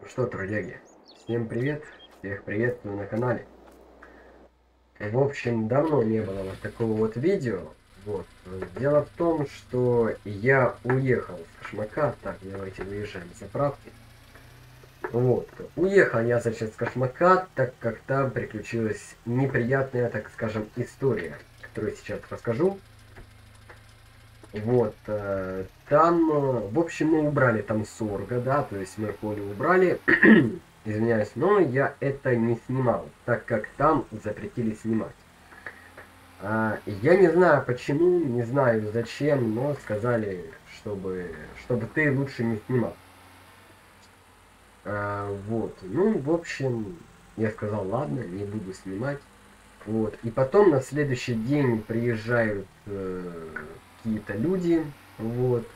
Ну что, трудяги, всем привет, всех приветствую на канале. В общем, давно не было вот такого вот видео. Вот. Дело в том, что я уехал с Кошмака. Так, давайте выезжаем с заправки. Вот. Уехал я, значит, с Кошмака, так как там приключилась неприятная, так скажем, история, которую сейчас расскажу. Вот, э, там, э, в общем, мы убрали там Сорга, да, то есть поле убрали, извиняюсь, но я это не снимал, так как там запретили снимать. А, я не знаю почему, не знаю зачем, но сказали, чтобы, чтобы ты лучше не снимал. А, вот, ну, в общем, я сказал, ладно, не буду снимать. Вот, и потом на следующий день приезжают э, какие-то люди, вот,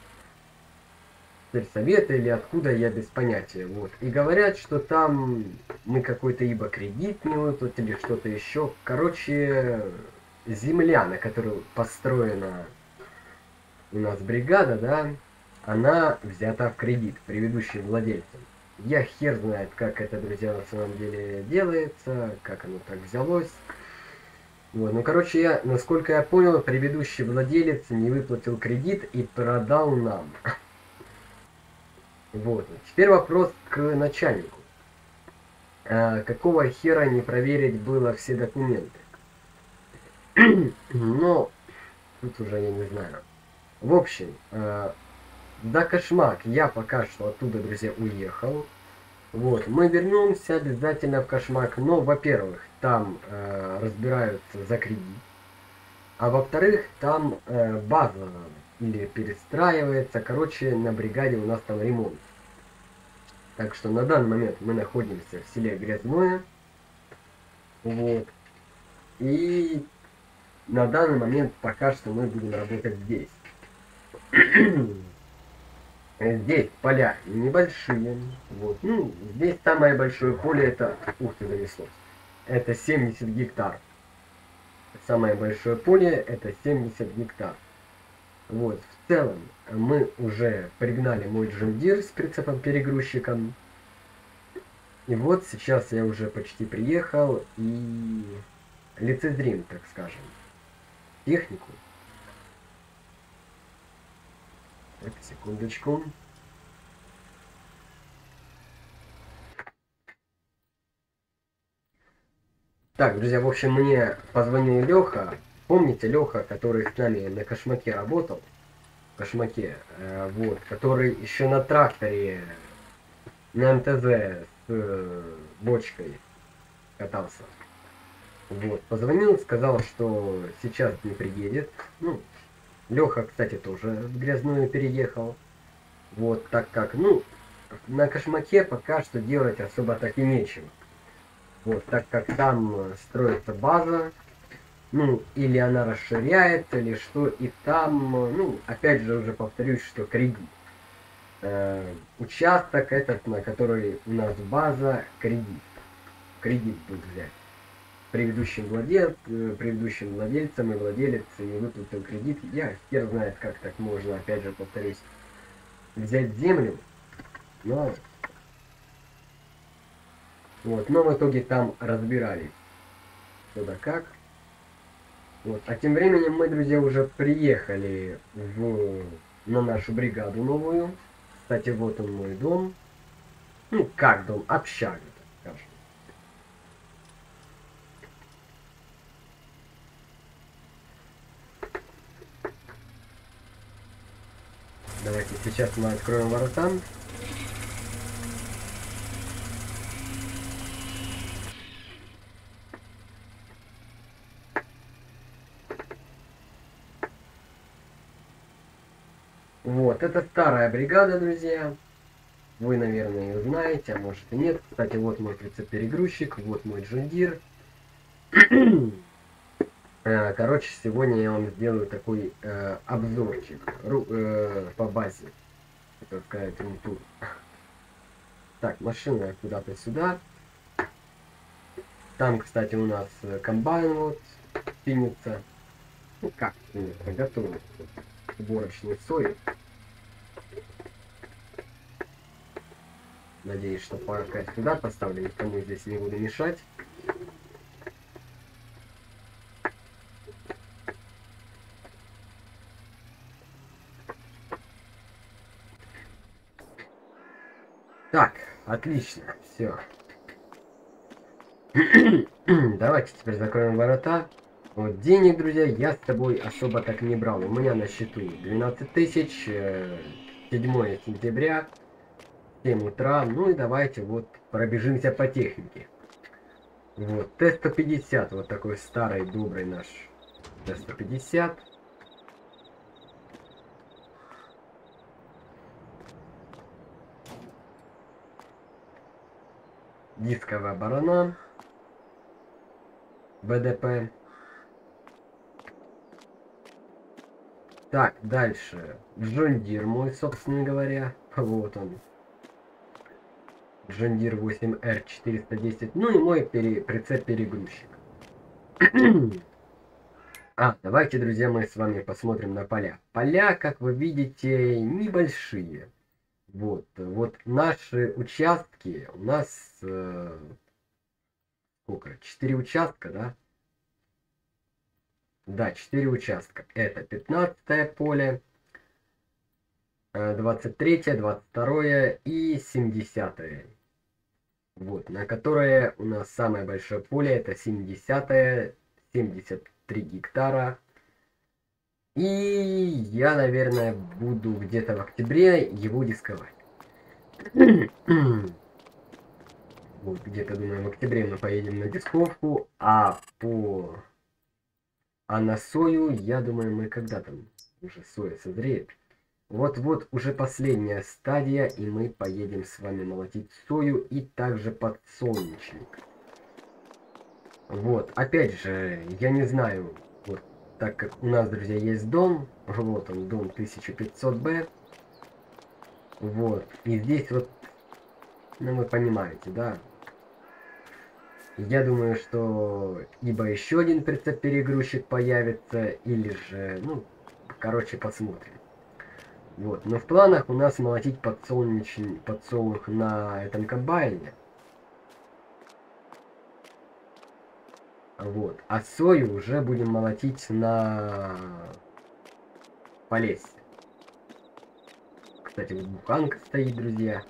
совета или откуда, я без понятия, вот, и говорят, что там мы какой-то ибо кредит не выплатили, что-то еще, короче, земля, на которую построена у нас бригада, да, она взята в кредит предыдущим владельцем. Я хер знает, как это, друзья, на самом деле делается, как оно так взялось. Вот, ну, короче, я, насколько я понял, предыдущий владелец не выплатил кредит и продал нам. Вот, теперь вопрос к начальнику. А, какого хера не проверить было все документы? Но, тут уже я не знаю. В общем, э, да кошмак, я пока что оттуда, друзья, уехал. Вот, мы вернемся обязательно в кошмак, но, во-первых, там э, разбираются за кредит, а во-вторых, там э, база или перестраивается, короче, на бригаде у нас там ремонт. Так что на данный момент мы находимся в селе Грязное, вот, и на данный момент пока что мы будем работать здесь. Здесь поля небольшие. Вот. Ну, здесь самое большое поле это... Ух ты, занеслось. Это 70 гектар. Самое большое поле это 70 гектар. Вот, в целом мы уже пригнали мой джундир с прицепом-перегрузчиком. И вот сейчас я уже почти приехал и лицезрим, так скажем, технику. Так, секундочку. Так, друзья, в общем, мне позвонил Леха. Помните Леха, который с нами на Кошмаке работал? Кошмаке, э, вот, который еще на тракторе на МТЗ с э, бочкой катался. Вот, позвонил, сказал, что сейчас не приедет. Ну, Леха, кстати, тоже в грязную переехал. Вот, так как, ну, на Кошмаке пока что делать особо так и нечего. Вот, так как там строится база, ну, или она расширяется, или что, и там, ну, опять же, уже повторюсь, что кредит. Э, участок этот, на который у нас база, кредит. Кредит будет взять предыдущим, владел, э, предыдущим владельцам и владелец не выплатил кредит. Я хер знает, как так можно, опять же повторюсь, взять землю. Но вот, но в итоге там разбирались. Что как. Вот. А тем временем мы, друзья, уже приехали в, на нашу бригаду новую. Кстати, вот он мой дом. Ну, как дом? Общага. Давайте сейчас мы откроем ворота. Вот, это старая бригада, друзья. Вы, наверное, ее знаете, а может и нет. Кстати, вот мой прицеп-перегрузчик, вот мой джундир. Э, короче, сегодня я вам сделаю такой э, обзорчик ру, э, по базе. Это сказать, рутур. Так, машина куда-то сюда. Там, кстати, у нас э, комбайн вот пинется. Ну как пинется, готовый. Уборочный сои. Надеюсь, что пока сюда поставлю, никому здесь не буду мешать. Так, отлично, все. Давайте теперь закроем ворота. Вот денег, друзья, я с тобой особо так не брал. У меня на счету 12 тысяч, 7 э, сентября, 7 утра. Ну и давайте вот пробежимся по технике. Вот, Т-150, вот такой старый, добрый наш Т-150. Дисковая оборона. ВДП. Так, дальше. Джондир мой, собственно говоря. Вот он. Джондир 8R410. Ну и мой пере... прицеп-перегрузчик. а, давайте, друзья мои, с вами посмотрим на поля. Поля, как вы видите, небольшие. Вот, вот наши участки, у нас э, сколько? Четыре участка, да? Да, четыре участка. Это 15 поле, 23, э, 22 и 70. -е. Вот, на которое у нас самое большое поле, это 70 73 гектара. И я, наверное, буду где-то в октябре его дисковать. вот где-то, думаю, в октябре мы поедем на дисковку, а по... А на сою, я думаю, мы когда там уже соя созреет. Вот-вот уже последняя стадия, и мы поедем с вами молотить сою и также подсолнечник. Вот, опять же, я не знаю, так как у нас, друзья, есть дом, вот он, дом 1500Б, вот, и здесь вот, ну вы понимаете, да, я думаю, что либо еще один прицеп-перегрузчик появится, или же, ну, короче, посмотрим. Вот, но в планах у нас молотить подсолнечный подсолнух на этом комбайне. Вот, а сою уже будем молотить на Полесье. Кстати, вот буханка стоит, друзья.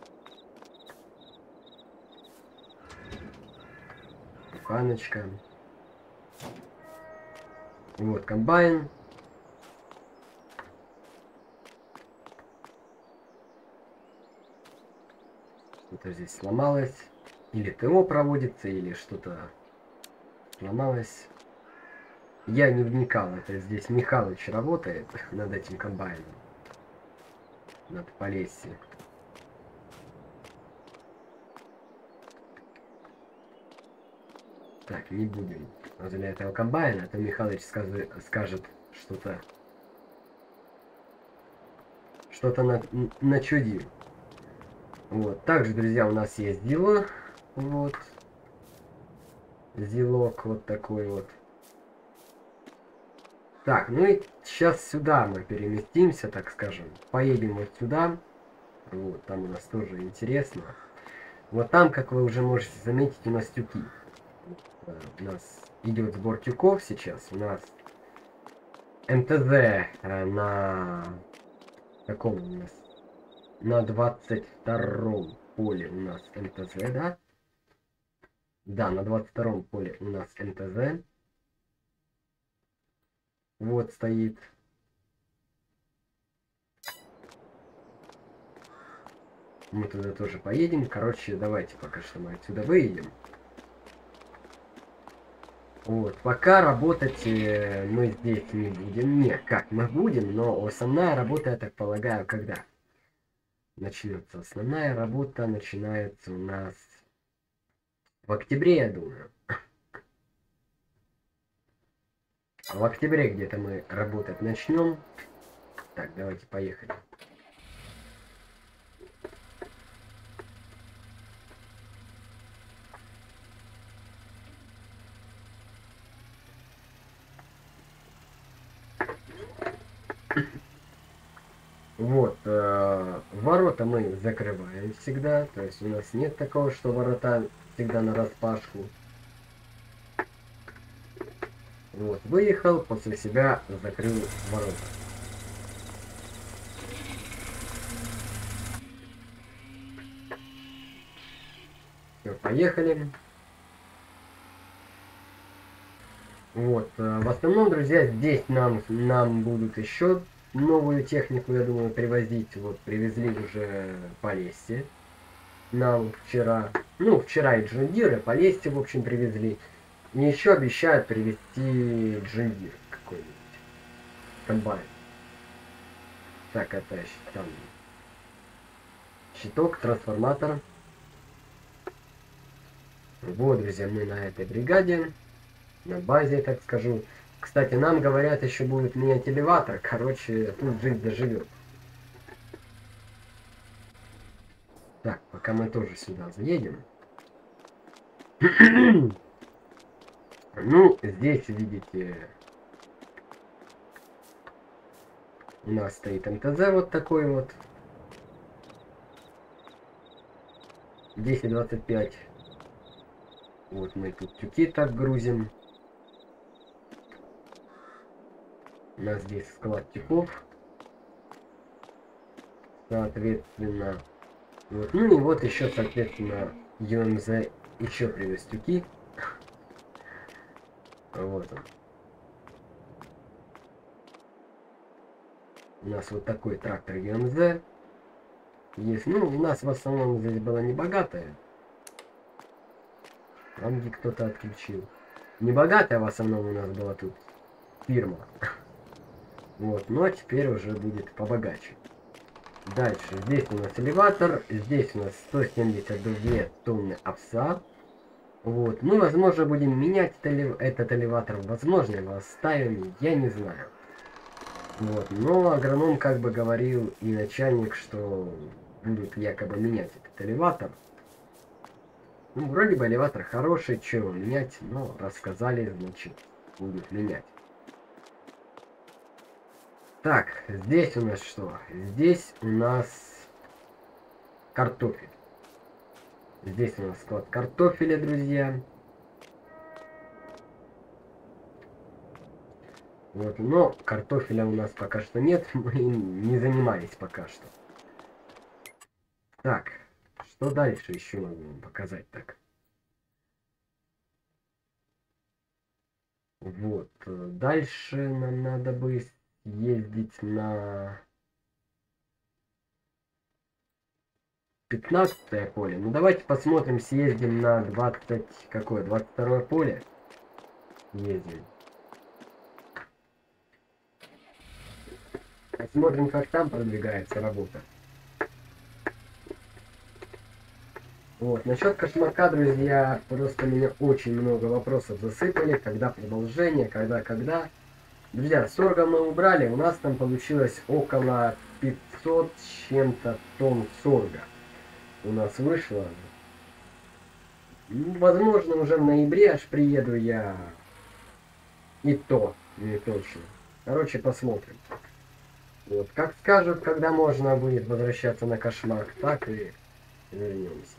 Буханочка. Вот комбайн. Что-то здесь сломалось. Или ТО проводится, или что-то сломалось. Я не вникал, это здесь Михалыч работает над этим комбайном. Над Полесье. Так, не будем возле этого комбайна, а то Михалыч скажет, что-то что-то на, начудил. Вот. Также, друзья, у нас есть дело. Вот. Зелок вот такой вот. Так, ну и сейчас сюда мы переместимся, так скажем. Поедем вот сюда. Вот, там у нас тоже интересно. Вот там, как вы уже можете заметить, у нас тюки. Э, у нас идет сбор тюков сейчас. У нас МТЗ э, на каком у нас? На 22 поле у нас МТЗ, да? Да, на 22 поле у нас МТЗ. Вот стоит. Мы туда тоже поедем. Короче, давайте пока что мы отсюда выйдем. Вот, пока работать э, мы здесь не будем. Нет, как, мы будем, но основная работа, я так полагаю, когда начнется? Основная работа начинается у нас в октябре, я думаю. В октябре где-то мы работать начнем. Так, давайте поехали. Вот, э, ворот ворота мы закрываем всегда. То есть у нас нет такого, что ворота всегда на распашку. Вот, выехал, после себя закрыл ворота. Все, поехали. Вот, э, в основном, друзья, здесь нам, нам будут еще новую технику, я думаю, привозить. Вот, привезли уже Полесье нам вчера. Ну, вчера и John Deere, и Полесье, в общем, привезли. И еще обещают привезти John Deere какой-нибудь. Комбайн. Так, это там щиток, трансформатор. Вот, друзья, мы на этой бригаде на базе, так скажу. Кстати, нам говорят, еще будет менять элеватор. Короче, тут жизнь доживет. Так, пока мы тоже сюда заедем. Ну, здесь, видите, у нас стоит МТЗ вот такой вот. 10.25. Вот мы тут тюки так грузим. У нас здесь склад типов. Соответственно. Вот. Ну и вот еще, соответственно, ЮМЗ еще привез тюки. Вот он. У нас вот такой трактор ЮМЗ. Есть. Ну, у нас в основном здесь было не богатое. Там где кто-то отключил. Не богатая в основном у нас была тут фирма. Вот, но теперь уже будет побогаче. Дальше, здесь у нас элеватор, здесь у нас 172 тонны овса. Вот, мы, возможно, будем менять этот элеватор, возможно, его оставим, я не знаю. Вот, но агроном как бы говорил и начальник, что будут якобы менять этот элеватор. Ну, вроде бы элеватор хороший, что менять, но рассказали, значит, будут менять. Так, здесь у нас что? Здесь у нас картофель. Здесь у нас склад картофеля, друзья. Вот, но картофеля у нас пока что нет, мы не занимались пока что. Так, что дальше еще могу вам показать так? Вот, э, дальше нам надо бы ездить на 15 поле. Ну давайте посмотрим, съездим на 20, какое, 22 поле. Ездим. Посмотрим, как там продвигается работа. Вот, насчет кошмарка, друзья, просто меня очень много вопросов засыпали, когда продолжение, когда, когда. Друзья, сорга мы убрали, у нас там получилось около 500 с чем-то тонн сорга. У нас вышло. Ну, возможно, уже в ноябре аж приеду я. И то, не точно. Короче, посмотрим. Вот, как скажут, когда можно будет возвращаться на кошмар, так и вернемся.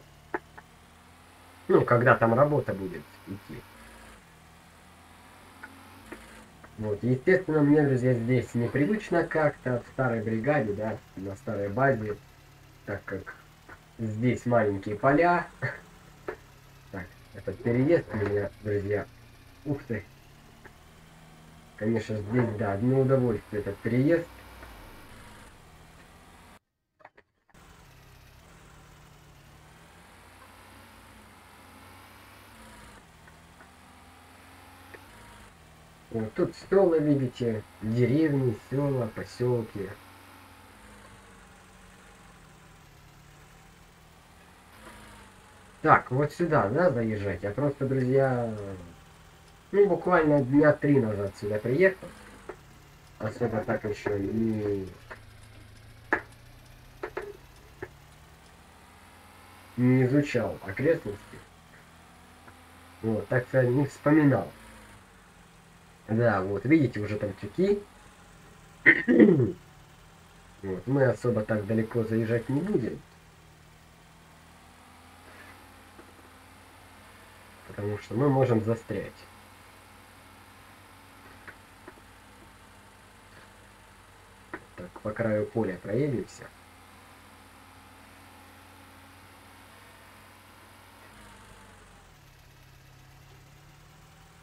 Ну, когда там работа будет идти. Вот, естественно, мне, друзья, здесь непривычно как-то в старой бригаде, да, на старой базе, так как здесь маленькие поля. Так, этот переезд у меня, друзья, ух ты. Конечно, здесь, да, одно удовольствие этот переезд. Вот тут села, видите, деревни, села, поселки. Так, вот сюда, да, заезжать. Я просто, друзья, ну, буквально дня три назад сюда приехал. Особо так еще не... Не изучал окрестности. Вот, так сказать, не вспоминал. Да, вот, видите, уже там тюки. Вот, мы особо так далеко заезжать не будем. Потому что мы можем застрять. Так, по краю поля проедемся.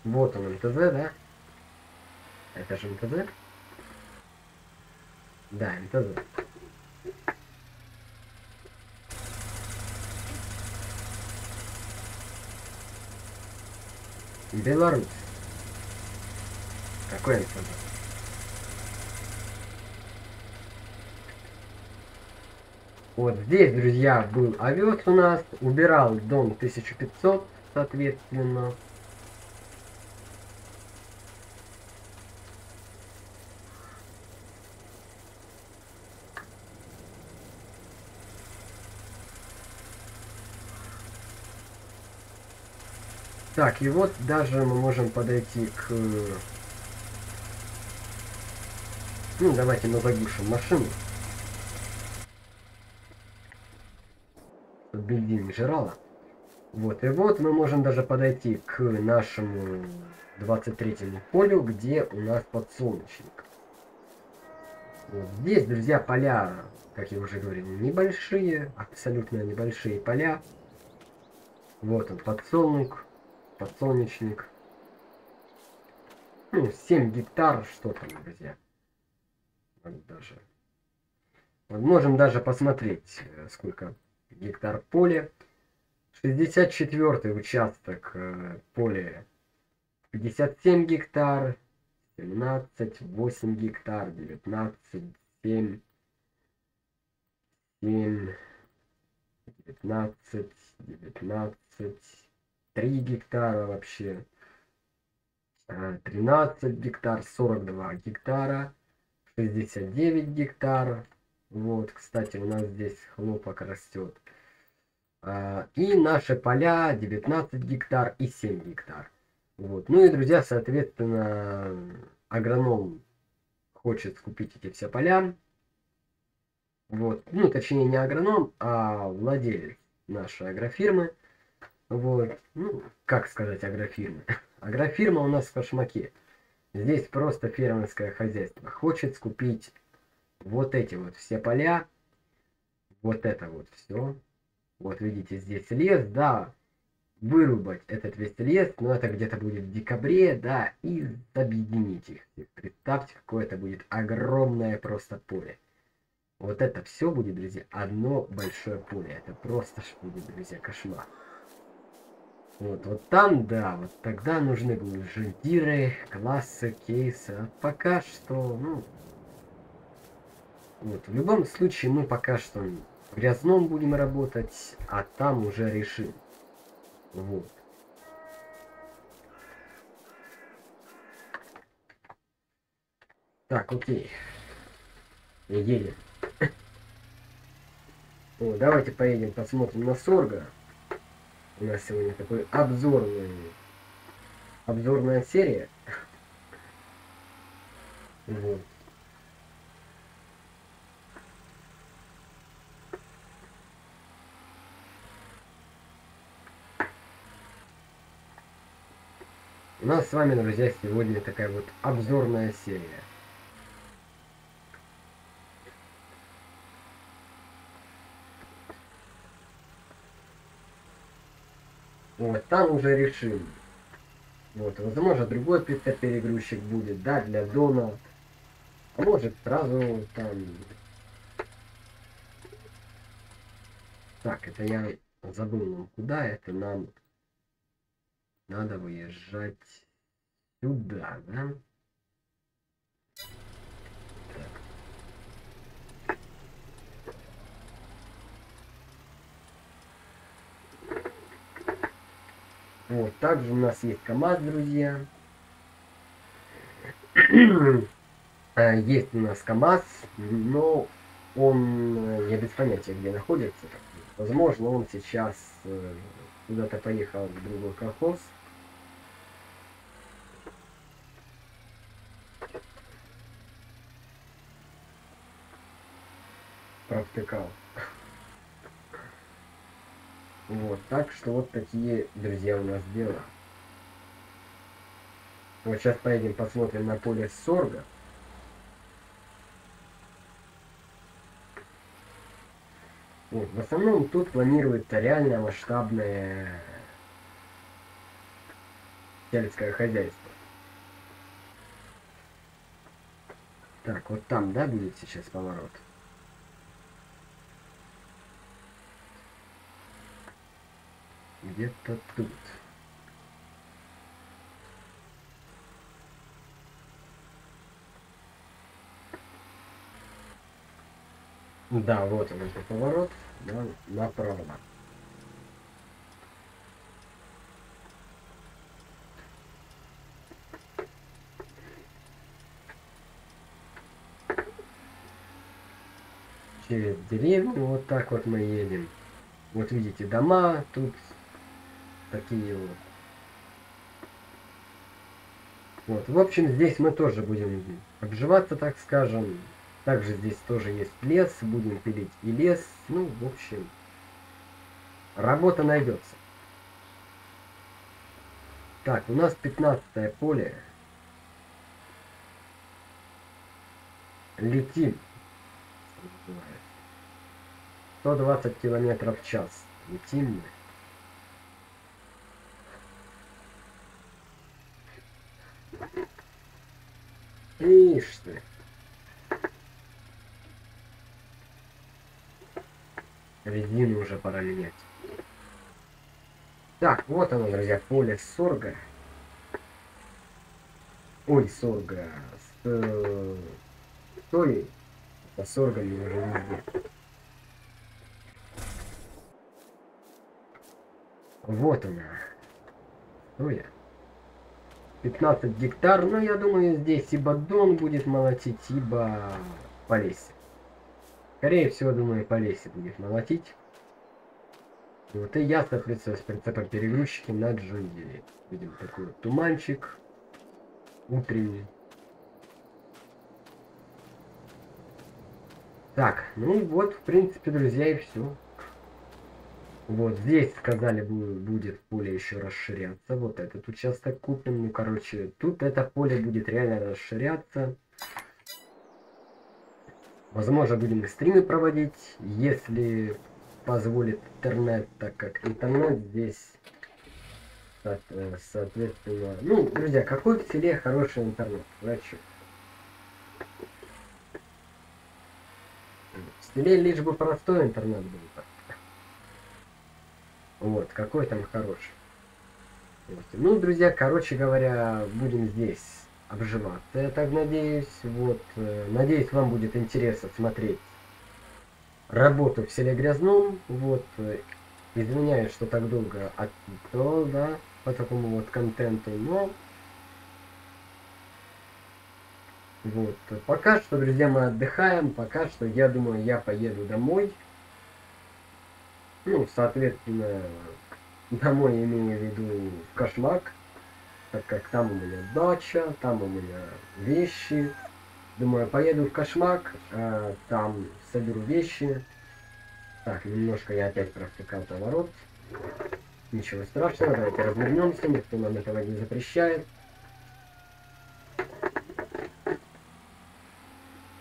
Вот он МТЗ, да? Это же МТЗ? Да, МТЗ. Беларусь. Какой МТЗ? Вот здесь, друзья, был овес у нас. Убирал дом 1500, соответственно. Так, и вот даже мы можем подойти к... Ну, давайте мы заглушим машину. Не жрала. Вот, и вот мы можем даже подойти к нашему 23-му полю, где у нас подсолнечник. Вот здесь, друзья, поля, как я уже говорил, небольшие, абсолютно небольшие поля. Вот он, подсолнух подсолнечник. Ну, 7 гектар, что там, друзья. Даже. Вот можем даже посмотреть, э, сколько гектар поля. 64 участок э, поля 57 гектар, 17, 8 гектар, 19, 7, 7, 19, 19, 3 гектара вообще. 13 а, гектар, 42 гектара, 69 гектар. Вот, кстати, у нас здесь хлопок растет. А, и наши поля 19 гектар и 7 гектар. Вот. Ну и, друзья, соответственно, агроном хочет купить эти все поля. Вот. Ну, точнее, не агроном, а владелец нашей агрофирмы. Вот, ну, как сказать агрофирма? Агрофирма у нас в Кошмаке. Здесь просто фермерское хозяйство. Хочет скупить вот эти вот все поля, вот это вот все. Вот видите, здесь лес, да, вырубать этот весь лес, но это где-то будет в декабре, да, и объединить их. Представьте, какое это будет огромное просто поле. Вот это все будет, друзья, одно большое поле. Это просто ж будет, друзья, кошмар. Вот, вот там, да, вот тогда нужны будут жентиры, классы, кейсы. А пока что, ну... Вот, в любом случае мы пока что в грязном будем работать, а там уже решим. Вот. Так, окей. Едем. О, давайте поедем посмотрим на Сорга. У нас сегодня такой обзорный, обзорная серия. Вот. У нас с вами, друзья, сегодня такая вот обзорная серия. Вот, там уже решим. Вот, возможно, другой перегрузчик будет, да, для дона. А может, сразу там... Так, это я забыл нам куда, это нам надо выезжать сюда, да? Вот, также у нас есть КАМАЗ, друзья. А, есть у нас КАМАЗ, но он, э, я без понятия, где находится. Возможно, он сейчас э, куда-то поехал в другой колхоз. провтыкал. Вот, так что вот такие, друзья, у нас дела. Вот сейчас поедем посмотрим на поле сорга. Вот, в основном тут планируется реально масштабное сельское хозяйство. Так, вот там, да, будет сейчас поворот? Где-то тут. Да, вот он этот поворот, да, направо. Через деревню вот так вот мы едем. Вот видите дома, тут такие вот. Вот, в общем, здесь мы тоже будем обживаться, так скажем. Также здесь тоже есть лес, будем пилить и лес. Ну, в общем, работа найдется. Так, у нас 15 поле. Летим. 120 километров в час. Летим мы. Ишь ты. Резину уже пора менять. Так, вот оно, друзья, поле сорга. Ой, сорга. С, э, соей. Со соргами уже везде. Вот она. Соя. 15 гектар. Ну, я думаю, здесь ибо Дон будет молотить, ибо Полесье. Скорее всего, думаю, по лесе будет молотить. Вот и я, соответственно, с прицепом перегрузчики на джунгеле. Видим такой вот туманчик утренний. Так, ну вот, в принципе, друзья, и все. Вот здесь, сказали, будет поле еще расширяться. Вот этот участок купим. Ну, короче, тут это поле будет реально расширяться. Возможно, будем и стримы проводить, если позволит интернет, так как интернет здесь, э, соответственно... Ну, друзья, какой в селе хороший интернет? Значит, в селе лишь бы простой интернет был. Вот, какой там хороший. Ну, друзья, короче говоря, будем здесь обживаться. Я так надеюсь. Вот, э, надеюсь, вам будет интересно смотреть работу в селе Грязном. Вот, э, извиняюсь, что так долго отвлекал, да, по такому вот контенту, но вот, пока что, друзья, мы отдыхаем, пока что, я думаю, я поеду домой. Ну, соответственно, домой имею в виду в Кошмак так как там у меня дача, там у меня вещи. Думаю, поеду в Кошмак, а, там соберу вещи. Так, немножко я опять провтыкал поворот. Ничего страшного, давайте развернемся, никто нам этого не запрещает.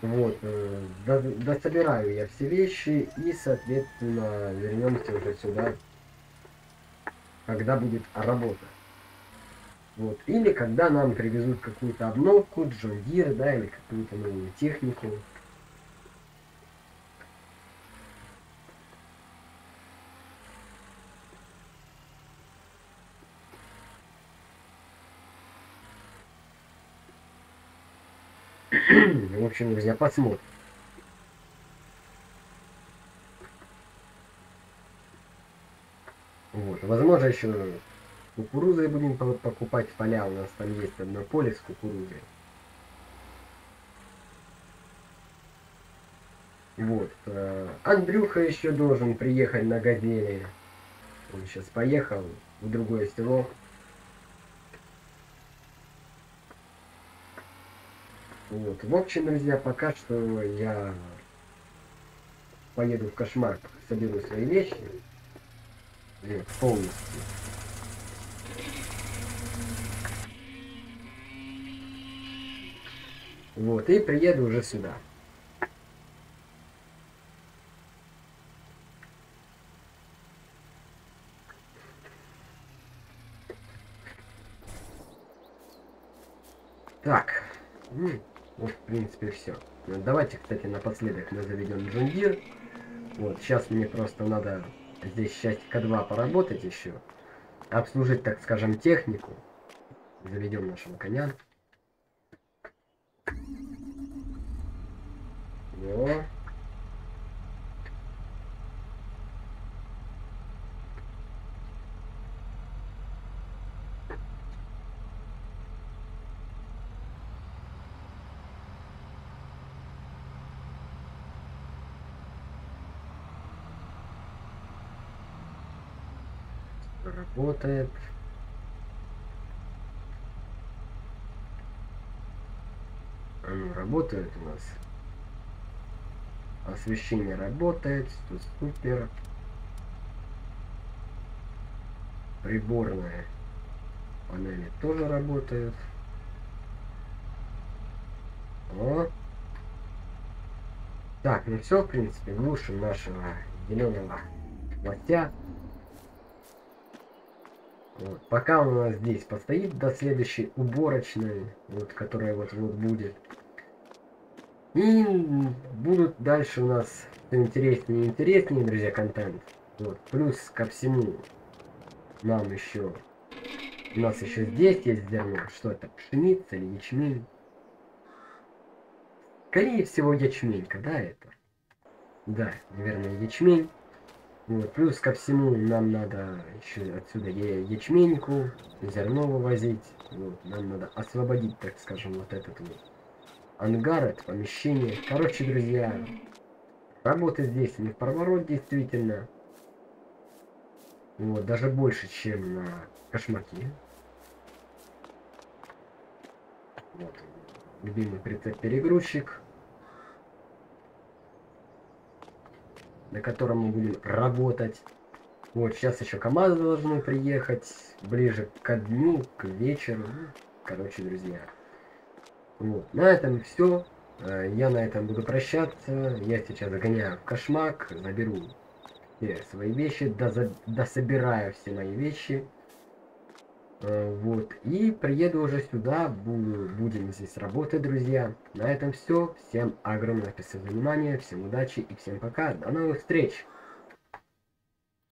Вот, э, дособираю я все вещи и, соответственно, вернемся уже сюда, когда будет работа. Вот. Или когда нам привезут какую-то обновку, Джон Дир, да, или какую-то новую технику. Общем, друзья, посмотрим. Вот. Возможно, еще Кукурузой будем покупать поля, у нас там есть одно поле с кукурузой. Вот. Э, Андрюха еще должен приехать на газели. Он сейчас поехал в другое село. Вот. В общем, друзья, пока что я поеду в кошмар, соберу свои вещи. Вот, полностью. Вот, и приеду уже сюда. Так, ну, вот, в принципе, все. Давайте, кстати, напоследок мы заведем джундир. Вот, сейчас мне просто надо здесь часика два поработать еще. Обслужить, так скажем, технику. Заведем нашего коня. Во. Работает. А ну, работает у нас. Освещение работает, тут супер. Приборная панели тоже работают. О. Так, ну все, в принципе, глушим нашего зеленого лося. Вот. Пока он у нас здесь постоит до следующей уборочной, вот, которая вот вот будет. И будут дальше у нас интереснее и интереснее, друзья, контент. Вот. Плюс ко всему нам еще... У нас еще здесь есть зерно. Что это? Пшеница или ячмень? Скорее всего, ячмень, да, это? Да, наверное, ячмень. Вот. Плюс ко всему нам надо еще отсюда ячменьку, зерно вывозить. Вот. Нам надо освободить, так скажем, вот этот вот ангар, это помещение. Короче, друзья, работы здесь не в проворот действительно. Вот, даже больше, чем на кошмаке. Вот, любимый прицеп-перегрузчик. На котором мы будем работать. Вот, сейчас еще команды должны приехать ближе к дню, к вечеру. Ну, короче, друзья. Вот, на этом все. Э, я на этом буду прощаться. Я сейчас загоняю в кошмак, заберу все свои вещи, дособираю все мои вещи. Э, вот. И приеду уже сюда, буду, будем здесь работать, друзья. На этом все. Всем огромное спасибо за внимание, всем удачи и всем пока. До новых встреч!